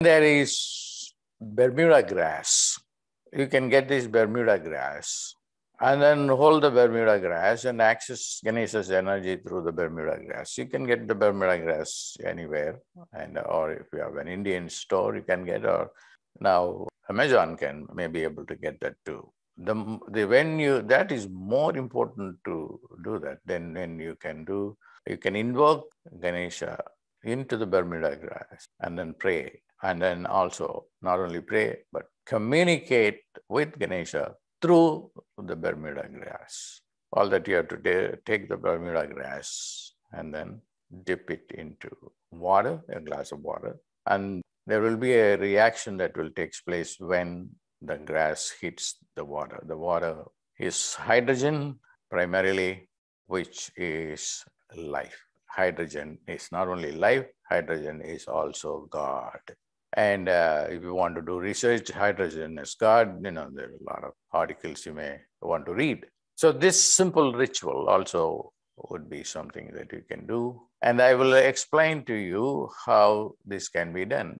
There is Bermuda grass. You can get this Bermuda grass and then hold the Bermuda grass and access Ganesha's energy through the Bermuda grass. You can get the Bermuda grass anywhere, and or if you have an Indian store, you can get, or now Amazon can may be able to get that too. The, the when you that is more important to do that than when you can do you can invoke Ganesha into the Bermuda grass and then pray and then also not only pray but communicate with Ganesha through the Bermuda grass. All that you have to do, take the Bermuda grass and then dip it into water, a glass of water, and there will be a reaction that will take place when the grass hits the water. The water is hydrogen primarily, which is life. Hydrogen is not only life, hydrogen is also God. And uh, if you want to do research, hydrogen is God, you know, there are a lot of articles you may want to read. So this simple ritual also would be something that you can do. And I will explain to you how this can be done.